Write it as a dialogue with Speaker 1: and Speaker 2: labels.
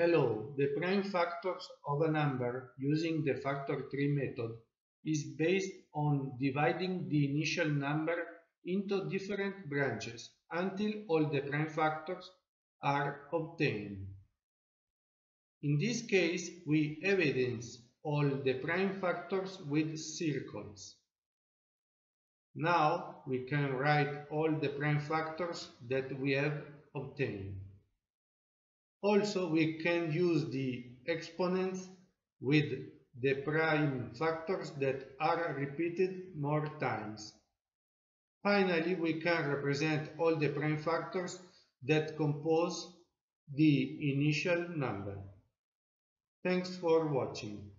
Speaker 1: Hello, the prime factors of a number using the factor tree method is based on dividing the initial number into different branches until all the prime factors are obtained. In this case, we evidence all the prime factors with circles. Now we can write all the prime factors that we have obtained. Also, we can use the exponents with the prime factors that are repeated more times. Finally, we can represent all the prime factors that compose the initial number. Thanks for watching.